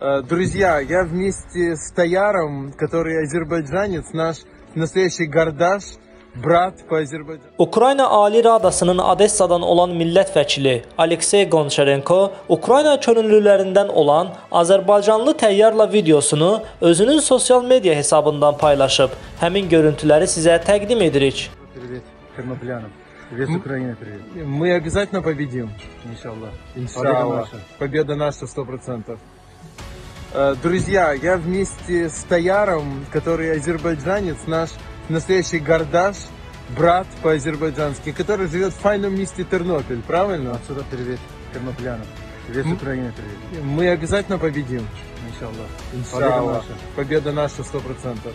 Э, Друзья, я вместе с Таяром, который азербайджанец, наш настоящий гордаш, брат по Азербайджану. Ukrayna Ali Radasının Odessadan olan millət vəkili Aleksey Gonçarenko Ukrayna könüllülərindən olan Azərbaycanlı təyyarla videosunu özünün sosial media hesabından paylaşıb. Həmin görüntüləri sizə təqdim edirik. Привет тернополянам. Привет с Украины, привет. Мы обязательно победим. Иншаллах. Иншаллах. наша. Победа наша сто процентов. Э, Друзья, я вместе с Таяром, который азербайджанец, наш настоящий гордаш, брат по-азербайджански, который живет в файном месте Тернопиль, правильно? Отсюда привет тернополянам. Привет Украины, привет. Мы обязательно победим. Иншаллах. Иншаллах. наша. Победа наша сто процентов.